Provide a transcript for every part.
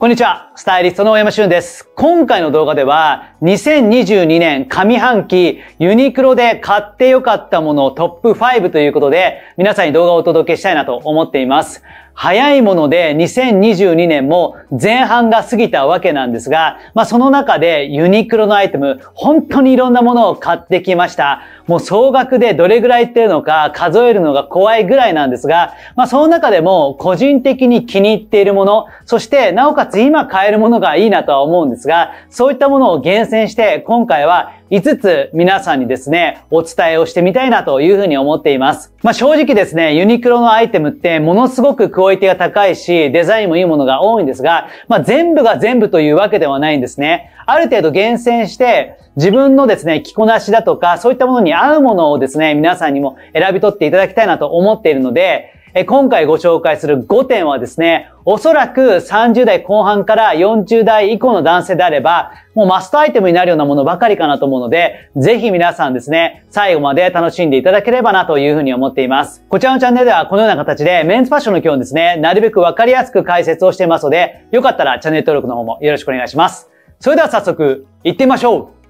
こんにちは。スタイリストの大山俊です。今回の動画では、2022年上半期ユニクロで買って良かったものトップ5ということで、皆さんに動画をお届けしたいなと思っています。早いもので2022年も前半が過ぎたわけなんですが、まあその中でユニクロのアイテム、本当にいろんなものを買ってきました。もう総額でどれぐらいっていうのか数えるのが怖いぐらいなんですが、まあその中でも個人的に気に入っているもの、そしてなおかつ今買えるものがいいなとは思うんですが、そういったものを厳選して今回は5つ皆さんにですね、お伝えをしてみたいなというふうに思っています。まあ正直ですね、ユニクロのアイテムってものすごくクオリティが高いし、デザインもいいものが多いんですが、まあ全部が全部というわけではないんですね。ある程度厳選して、自分のですね、着こなしだとか、そういったものに合うものをですね、皆さんにも選び取っていただきたいなと思っているので、え今回ご紹介する5点はですね、おそらく30代後半から40代以降の男性であれば、もうマストアイテムになるようなものばかりかなと思うので、ぜひ皆さんですね、最後まで楽しんでいただければなというふうに思っています。こちらのチャンネルではこのような形でメンズファッションの基本ですね、なるべくわかりやすく解説をしていますので、よかったらチャンネル登録の方もよろしくお願いします。それでは早速、行ってみましょう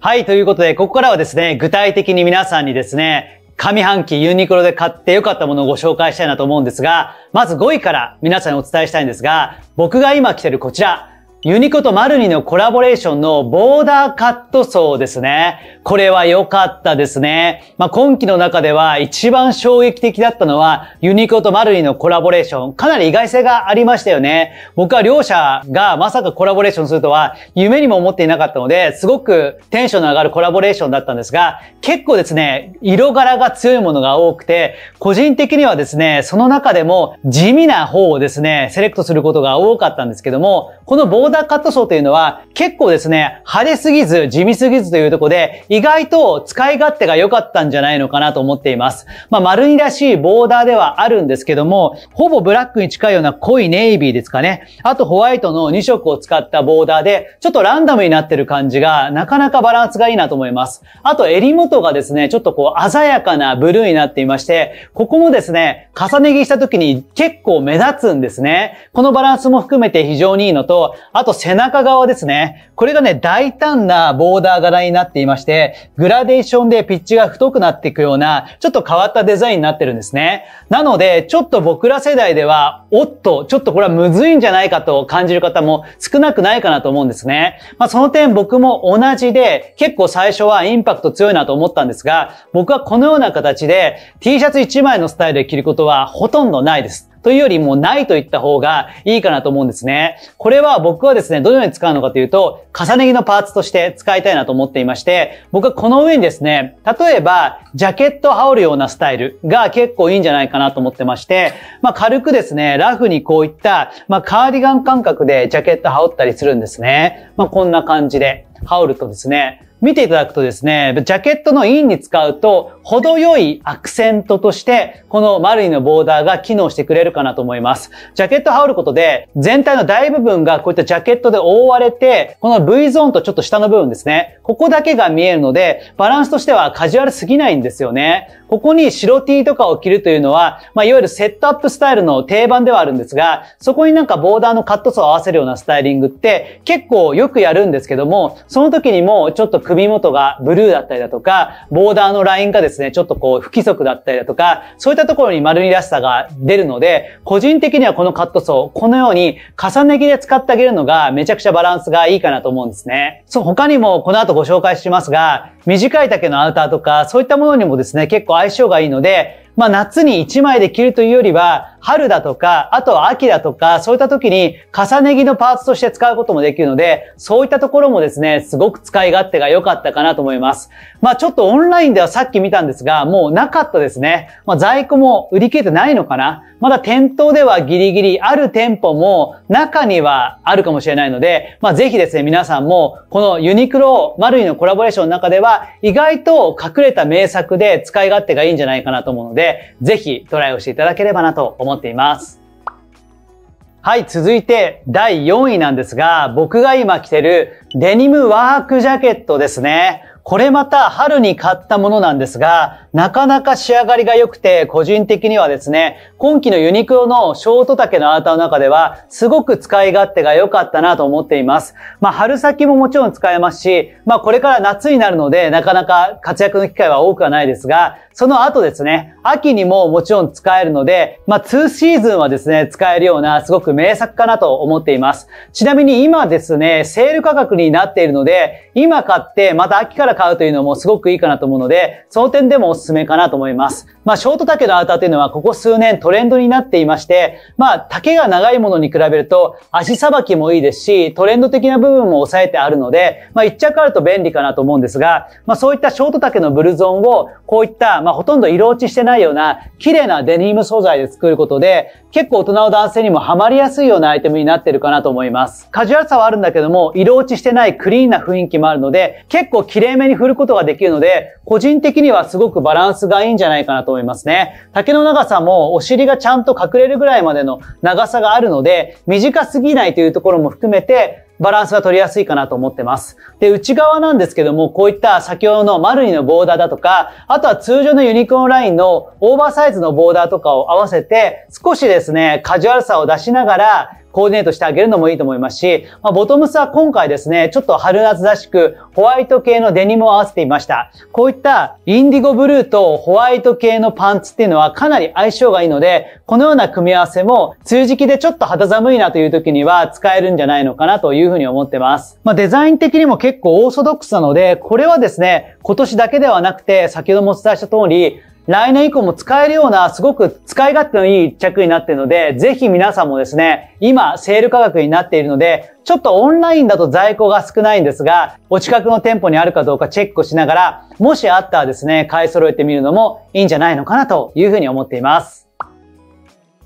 はい、ということで、ここからはですね、具体的に皆さんにですね、上半期ユニクロで買って良かったものをご紹介したいなと思うんですが、まず5位から皆さんにお伝えしたいんですが、僕が今着てるこちら、ユニコとマルニのコラボレーションのボーダーカットソーですね。これは良かったですね。まあ、今期の中では一番衝撃的だったのはユニコとマルニのコラボレーション。かなり意外性がありましたよね。僕は両者がまさかコラボレーションするとは夢にも思っていなかったので、すごくテンションの上がるコラボレーションだったんですが、結構ですね、色柄が強いものが多くて、個人的にはですね、その中でも地味な方をですね、セレクトすることが多かったんですけども、このボーダーカット層というのは結構ですね、派手すぎず、地味すぎずというところで、意外と使い勝手が良かったんじゃないのかなと思っています。まあ、丸にらしいボーダーではあるんですけども、ほぼブラックに近いような濃いネイビーですかね。あとホワイトの2色を使ったボーダーで、ちょっとランダムになってる感じが、なかなかバランスがいいなと思います。あと襟元がですね、ちょっとこう鮮やかなブルーになっていまして、ここもですね、重ね着した時に結構目立つんですね。このバランスも含めて非常にいいのと、ああと背中側ですね。これがね、大胆なボーダー柄になっていまして、グラデーションでピッチが太くなっていくような、ちょっと変わったデザインになってるんですね。なので、ちょっと僕ら世代では、おっと、ちょっとこれはむずいんじゃないかと感じる方も少なくないかなと思うんですね。まあその点僕も同じで、結構最初はインパクト強いなと思ったんですが、僕はこのような形で T シャツ1枚のスタイルで着ることはほとんどないです。というよりもないと言った方がいいかなと思うんですね。これは僕はですね、どのように使うのかというと、重ね着のパーツとして使いたいなと思っていまして、僕はこの上にですね、例えば、ジャケットを羽織るようなスタイルが結構いいんじゃないかなと思ってまして、まあ軽くですね、ラフにこういった、まあカーディガン感覚でジャケット羽織ったりするんですね。まあこんな感じで羽織るとですね、見ていただくとですね、ジャケットのインに使うと、程よいアクセントとして、この丸いのボーダーが機能してくれるかなと思います。ジャケット羽織ることで、全体の大部分がこういったジャケットで覆われて、この V ゾーンとちょっと下の部分ですね。ここだけが見えるので、バランスとしてはカジュアルすぎないんですよね。ここに白 T とかを着るというのは、まあ、いわゆるセットアップスタイルの定番ではあるんですが、そこになんかボーダーのカットソーを合わせるようなスタイリングって結構よくやるんですけども、その時にもちょっと首元がブルーだったりだとか、ボーダーのラインがですね、ちょっとこう不規則だったりだとか、そういったところに丸みらしさが出るので、個人的にはこのカットソー、このように重ね着で使ってあげるのがめちゃくちゃバランスがいいかなと思うんですね。そう、他にもこの後ご紹介しますが、短い丈のアウターとか、そういったものにもですね、結構相性がいいので、まあ夏に1枚で着るというよりは、春だとか、あとは秋だとか、そういった時に重ね着のパーツとして使うこともできるので、そういったところもですね、すごく使い勝手が良かったかなと思います。まあちょっとオンラインではさっき見たんですが、もうなかったですね。まあ在庫も売り切れてないのかなまだ店頭ではギリギリある店舗も中にはあるかもしれないので、まあぜひですね、皆さんもこのユニクロマルイのコラボレーションの中では意外と隠れた名作で使い勝手がいいんじゃないかなと思うので、で、ぜひトライをしていただければなと思っています。はい、続いて第4位なんですが、僕が今着てるデニムワークジャケットですね。これまた春に買ったものなんですが、なかなか仕上がりが良くて、個人的にはですね、今季のユニクロのショート丈のアーターの中では、すごく使い勝手が良かったなと思っています。まあ、春先ももちろん使えますし、まあ、これから夏になるので、なかなか活躍の機会は多くはないですが、その後ですね、秋にももちろん使えるので、まあ、2シーズンはですね、使えるようなすごく名作かなと思っています。ちなみに今ですね、セール価格になっているので、今買ってまた秋から買うというのもすごくいいかなと思うので、その点でもおすすめかなと思います。まあ、ショート丈のアウターというのはここ数年トレンドになっていまして、まあ、丈が長いものに比べると足さばきもいいですし、トレンド的な部分も抑えてあるので、まあ、一着あると便利かなと思うんですが、まあ、そういったショート丈のブルゾンをこういったまあ、ほとんど色落ちしてないような、綺麗なデニム素材で作ることで、結構大人の男性にもハマりやすいようなアイテムになってるかなと思います。カジュアルさはあるんだけども、色落ちしてないクリーンな雰囲気もあるので、結構綺麗めに振ることができるので、個人的にはすごくバランスがいいんじゃないかなと思いますね。丈の長さもお尻がちゃんと隠れるぐらいまでの長さがあるので、短すぎないというところも含めて、バランスが取りやすいかなと思ってます。で、内側なんですけども、こういった先ほどの丸二のボーダーだとか、あとは通常のユニクロラインのオーバーサイズのボーダーとかを合わせて、少しですね、カジュアルさを出しながら、コーディネートしてあげるのもいいと思いますし、まあ、ボトムスは今回ですね、ちょっと春夏らしくホワイト系のデニムを合わせていました。こういったインディゴブルーとホワイト系のパンツっていうのはかなり相性がいいので、このような組み合わせも梅雨時期でちょっと肌寒いなという時には使えるんじゃないのかなというふうに思ってます。まあ、デザイン的にも結構オーソドックスなので、これはですね、今年だけではなくて、先ほどもお伝えした通り、来年以降も使えるようなすごく使い勝手のいい一着になっているので、ぜひ皆さんもですね、今セール価格になっているので、ちょっとオンラインだと在庫が少ないんですが、お近くの店舗にあるかどうかチェックしながら、もしあったらですね、買い揃えてみるのもいいんじゃないのかなというふうに思っています。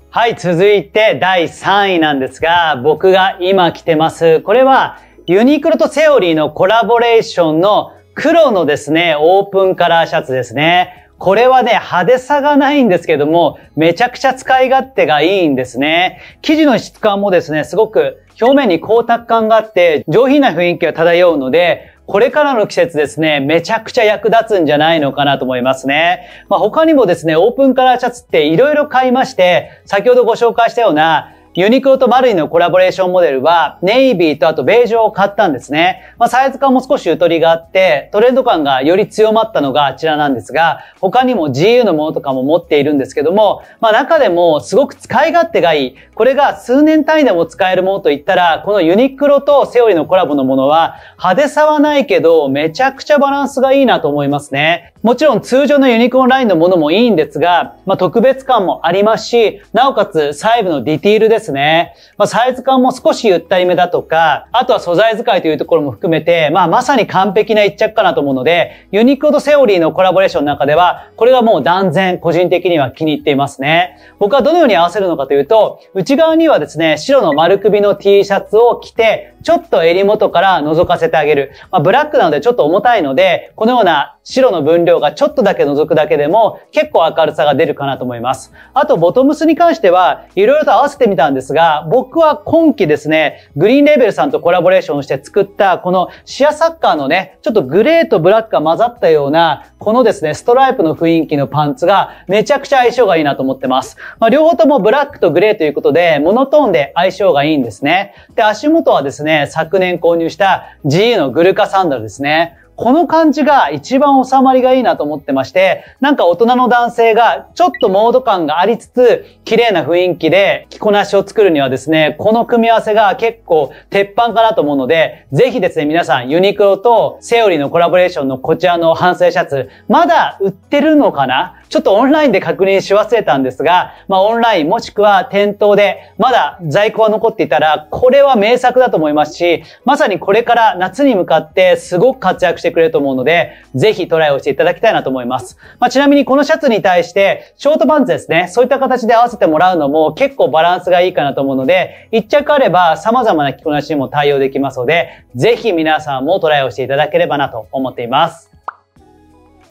はい、続いて第3位なんですが、僕が今着てます。これはユニクロとセオリーのコラボレーションの黒のですね、オープンカラーシャツですね。これはね、派手さがないんですけども、めちゃくちゃ使い勝手がいいんですね。生地の質感もですね、すごく表面に光沢感があって、上品な雰囲気が漂うので、これからの季節ですね、めちゃくちゃ役立つんじゃないのかなと思いますね。まあ、他にもですね、オープンカラーシャツって色々買いまして、先ほどご紹介したような、ユニクロとマルイのコラボレーションモデルは、ネイビーとあとベージュを買ったんですね。まあ、サイズ感も少しゆとりがあって、トレンド感がより強まったのがあちらなんですが、他にも GU のものとかも持っているんですけども、まあ、中でもすごく使い勝手がいい。これが数年単位でも使えるものといったら、このユニクロとセオリーのコラボのものは、派手さはないけど、めちゃくちゃバランスがいいなと思いますね。もちろん通常のユニクロラインのものもいいんですが、まあ、特別感もありますし、なおかつ細部のディティールですですね。まあ、サイズ感も少しゆったりめだとか、あとは素材使いというところも含めて、まあ、まさに完璧な一着かなと思うので、ユニクロとセオリーのコラボレーションの中では、これがもう断然個人的には気に入っていますね。僕はどのように合わせるのかというと、内側にはですね、白の丸首の T シャツを着て、ちょっと襟元から覗かせてあげる。まあ、ブラックなのでちょっと重たいので、このような白の分量がちょっとだけ覗くだけでも結構明るさが出るかなと思います。あと、ボトムスに関しては、いろいろと合わせてみたんですが、僕は今季ですね、グリーンレーベルさんとコラボレーションして作った、このシアサッカーのね、ちょっとグレーとブラックが混ざったような、このですね、ストライプの雰囲気のパンツがめちゃくちゃ相性がいいなと思ってます。まあ、両方ともブラックとグレーということで、モノトーンで相性がいいんですね。で、足元はですね、ね昨年購入した GU のグルカサンダルですね。この感じが一番収まりがいいなと思ってまして、なんか大人の男性がちょっとモード感がありつつ、綺麗な雰囲気で着こなしを作るにはですね、この組み合わせが結構鉄板かなと思うので、ぜひですね、皆さんユニクロとセオリーのコラボレーションのこちらの反省シャツ、まだ売ってるのかな？ちょっとオンラインで確認し忘れたんですが、まあオンラインもしくは店頭でまだ在庫が残っていたら、これは名作だと思いますし、まさにこれから夏に向かってすごく活躍してしてくれると思うので、ぜひトライをしていただきたいなと思います。まあちなみにこのシャツに対して、ショートパンツですね、そういった形で合わせてもらうのも結構バランスがいいかなと思うので、一着あれば様々な着こなしにも対応できますので、ぜひ皆さんもトライをしていただければなと思っています。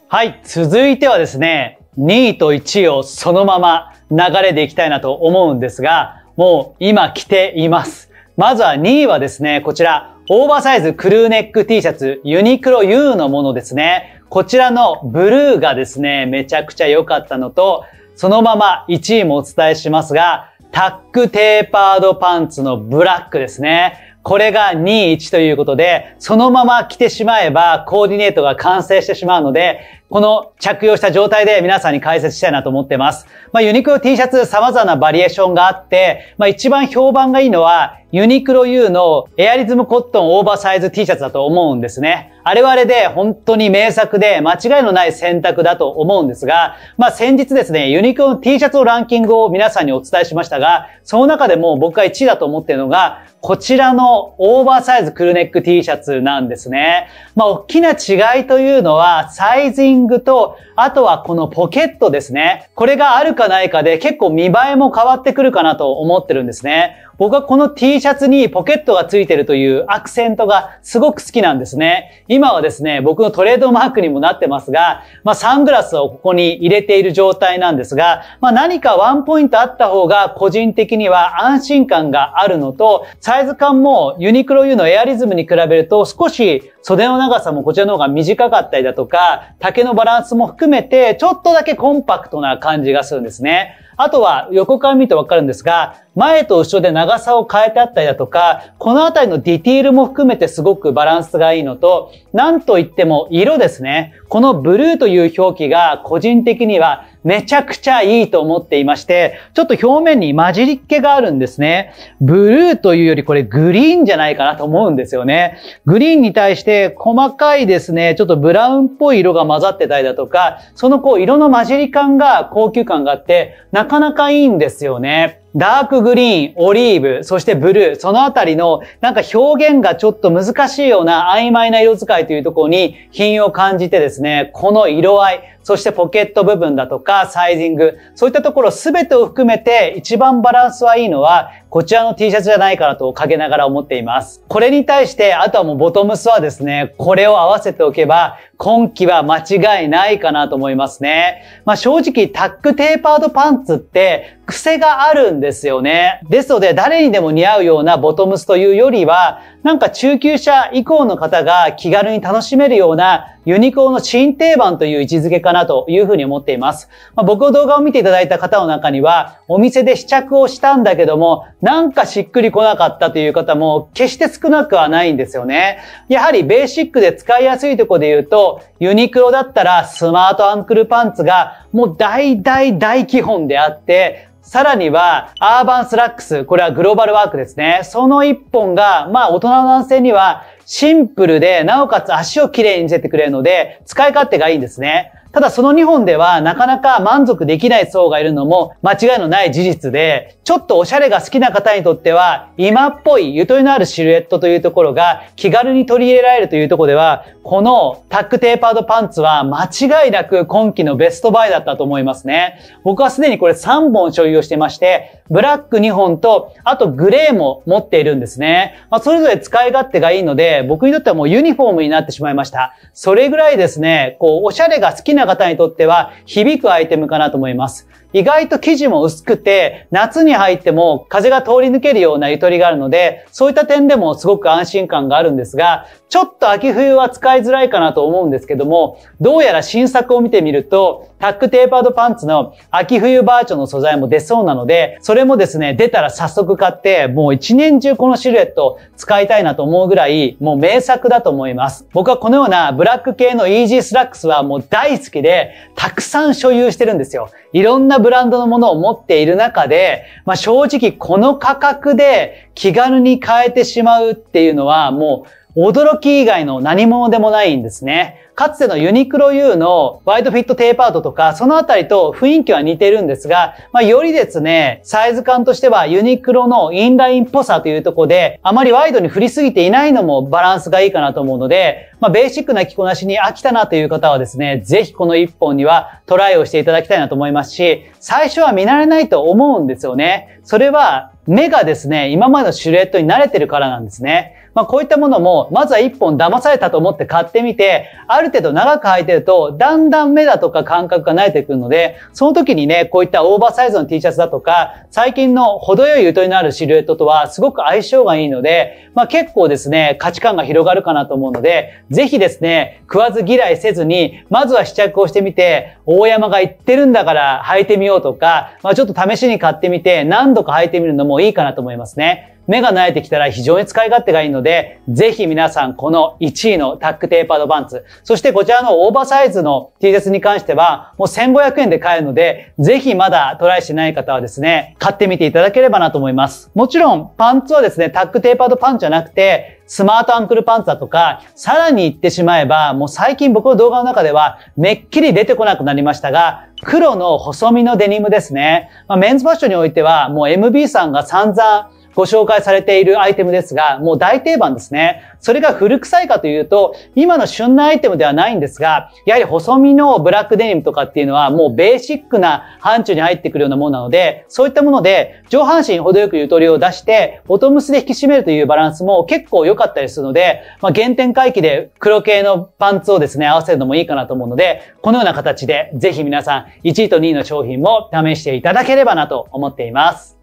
はい、続いてはですね、2位と1位をそのまま流れでいきたいなと思うんですが、もう今来ています。まずは2位はですね、こちら、オーバーサイズクルーネック T シャツ、ユニクロ U のものですね。こちらのブルーがですね、めちゃくちゃ良かったのと、そのまま1位もお伝えしますが、タックテーパードパンツのブラックですね。これが2、1ということで、そのまま着てしまえばコーディネートが完成してしまうので、この着用した状態で皆さんに解説したいなと思ってます。まあ、ユニクロ T シャツ様々なバリエーションがあって、まあ、一番評判がいいのは、ユニクロ U のエアリズムコットンオーバーサイズ T シャツだと思うんですね。あれはあれで本当に名作で間違いのない選択だと思うんですが、まあ先日ですね、ユニクロの T シャツのランキングを皆さんにお伝えしましたが、その中でも僕が1位だと思っているのが、こちらのオーバーサイズクルネック T シャツなんですね。まあ大きな違いというのはサイジンングと、あとはこのポケットですね。これがあるかないかで結構見栄えも変わってくるかなと思ってるんですね。僕はこの T シャツにポケットがついてるというアクセントがすごく好きなんですね。今はですね、僕のトレードマークにもなってますが、まあサングラスをここに入れている状態なんですが、まあ何かワンポイントあった方が個人的には安心感があるのと、サイズ感もユニクロ U のエアリズムに比べると少し袖の長さもこちらの方が短かったりだとか、丈のバランスも含めてちょっとだけコンパクトな感じがするんですね。あとは横から見るとわかるんですが、前と後ろで長さを変えてあったりだとか、このあたりのディティールも含めてすごくバランスがいいのと、なんといっても色ですね。このブルーという表記が個人的にはめちゃくちゃいいと思っていまして、ちょっと表面に混じりっ気があるんですね。ブルーというよりこれグリーンじゃないかなと思うんですよね。グリーンに対して細かいですね、ちょっとブラウンっぽい色が混ざってたりだとか、そのこう色の混じり感が高級感があって、なかなかいいんですよね。ダークグリーン、オリーブ、そしてブルー、そのあたりのなんか表現がちょっと難しいような曖昧な色使いというところに品を感じてですね、この色合い、そしてポケット部分だとかサイジング、そういったところ全てを含めて一番バランスはいいのはこちらの T シャツじゃないかなと陰ながら思っています。これに対して、あとはもうボトムスはですね、これを合わせておけば、今季は間違いないかなと思いますね。まあ正直タックテーパードパンツって癖があるんですよね。ですので誰にでも似合うようなボトムスというよりは、なんか中級者以降の方が気軽に楽しめるようなユニコーンの新定番という位置づけかなというふうに思っています。まあ、僕の動画を見ていただいた方の中には、お店で試着をしたんだけども、なんかしっくりこなかったという方も決して少なくはないんですよね。やはりベーシックで使いやすいとこで言うと、ユニクロだったらスマートアンクルパンツがもう大大大基本であって、さらには、アーバンスラックス。これはグローバルワークですね。その一本が、まあ大人の男性にはシンプルで、なおかつ足をきれいに見せてくれるので、使い勝手がいいんですね。ただその2本ではなかなか満足できない層がいるのも間違いのない事実で、ちょっとおしゃれが好きな方にとっては、今っぽいゆとりのあるシルエットというところが気軽に取り入れられるというところでは、このタックテーパードパンツは間違いなく今季のベストバイだったと思いますね。僕はすでにこれ3本所有をしてまして、ブラック2本と、あとグレーも持っているんですね。まあ、それぞれ使い勝手がいいので、僕にとってはもうユニフォームになってしまいました。それぐらいですね、こう、おしゃれが好きなな方にとっては響くアイテムかなと思います。意外と生地も薄くて、夏に入っても風が通り抜けるようなゆとりがあるので、そういった点でもすごく安心感があるんですが、ちょっと秋冬は使いづらいかなと思うんですけども、どうやら新作を見てみると、タックテーパードパンツの秋冬バージョンの素材も出そうなので、それもですね、出たら早速買って、もう一年中このシルエット使いたいなと思うぐらい、もう名作だと思います。僕はこのようなブラック系のイージースラックスはもう大好きで、たくさん所有してるんですよ。いろんなブランドのものを持っている中で、まあ正直この価格で気軽に買えてしまうっていうのはもう驚き以外の何者でもないんですね。かつてのユニクロ U のワイドフィットテーパードとか、そのあたりと雰囲気は似てるんですが、まあ、よりですね、サイズ感としてはユニクロのインラインっぽさというとこで、あまりワイドに振りすぎていないのもバランスがいいかなと思うので、まあ、ベーシックな着こなしに飽きたなという方はですね、ぜひこの一本にはトライをしていただきたいなと思いますし、最初は見慣れないと思うんですよね。それは目がですね、今までのシルエットに慣れてるからなんですね。まあこういったものも、まずは一本騙されたと思って買ってみて、ある程度長く履いてると、だんだん目だとか感覚が慣れてくるので、その時にね、こういったオーバーサイズの T シャツだとか、最近の程よいゆとりのあるシルエットとはすごく相性がいいので、まあ結構ですね、価値観が広がるかなと思うので、ぜひですね、食わず嫌いせずに、まずは試着をしてみて、大山が言ってるんだから履いてみようとか、まあちょっと試しに買ってみて、何度か履いてみるのもいいかなと思いますね。目が慣れてきたら非常に使い勝手がいいので、ぜひ皆さんこの1位のタックテーパードパンツ、そしてこちらのオーバーサイズの T シャツに関しては、もう1500円で買えるので、ぜひまだトライしてない方はですね、買ってみていただければなと思います。もちろん、パンツはですね、タックテーパードパンツじゃなくて、スマートアンクルパンツだとか、さらに言ってしまえば、もう最近僕の動画の中では、めっきり出てこなくなりましたが、黒の細身のデニムですね。まあ、メンズファッションにおいては、もう MB さんが散々ご紹介されているアイテムですが、もう大定番ですね。それが古臭いかというと、今の旬なアイテムではないんですが、やはり細身のブラックデニムとかっていうのはもうベーシックな範疇に入ってくるようなものなので、そういったもので上半身程よくゆとりを出して、ボトムスで引き締めるというバランスも結構良かったりするので、まあ、原点回帰で黒系のパンツをですね、合わせるのもいいかなと思うので、このような形でぜひ皆さん1位と2位の商品も試していただければなと思っています。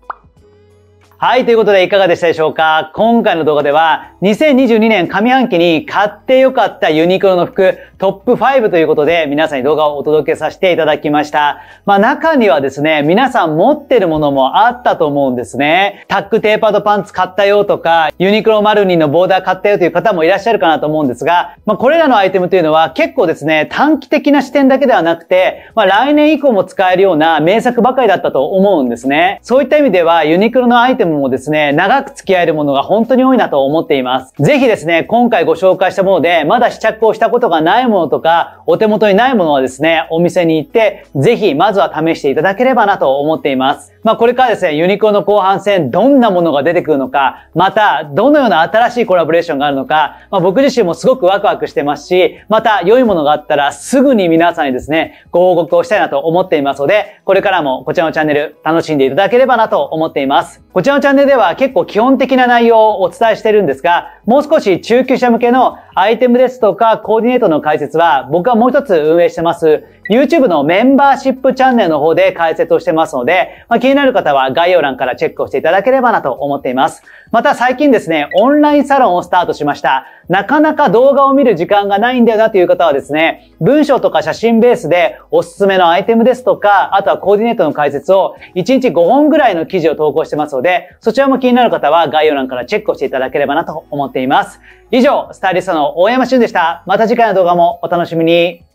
はい、ということでいかがでしたでしょうか？今回の動画では2022年上半期に買ってよかったユニクロの服トップ5ということで皆さんに動画をお届けさせていただきました。まあ中にはですね、皆さん持ってるものもあったと思うんですね。タックテーパードパンツ買ったよとか、ユニクロマルニのボーダー買ったよという方もいらっしゃるかなと思うんですが、まあこれらのアイテムというのは結構ですね、短期的な視点だけではなくて、まあ来年以降も使えるような名作ばかりだったと思うんですね。そういった意味ではユニクロのアイテムもですね、長く付き合えるものが本当に多いなと思っています。ぜひですね、今回ご紹介したもので、まだ試着をしたことがないものとか、お手元にないものはですね、お店に行って、ぜひまずは試していただければなと思っています。まあこれからですね、ユニクロの後半戦、どんなものが出てくるのか、また、どのような新しいコラボレーションがあるのか、まあ僕自身もすごくワクワクしてますし、また良いものがあったらすぐに皆さんにですね、ご報告をしたいなと思っていますので、これからもこちらのチャンネル楽しんでいただければなと思っています。こちらのチャンネルでは結構基本的な内容をお伝えしてるんですが、もう少し中級者向けのアイテムですとかコーディネートの解説は僕はもう一つ運営してます YouTube のメンバーシップチャンネルの方で解説をしてますので、まあ、気になる方は概要欄からチェックをしていただければなと思っています。また最近ですね、オンラインサロンをスタートしました。なかなか動画を見る時間がないんだよなという方はですね、文章とか写真ベースでおすすめのアイテムですとか、あとはコーディネートの解説を1日5本ぐらいの記事を投稿してますので、そちらも気になる方は概要欄からチェックをしていただければなと思っています。以上、スタイリストの大山俊でした。また次回の動画もお楽しみに。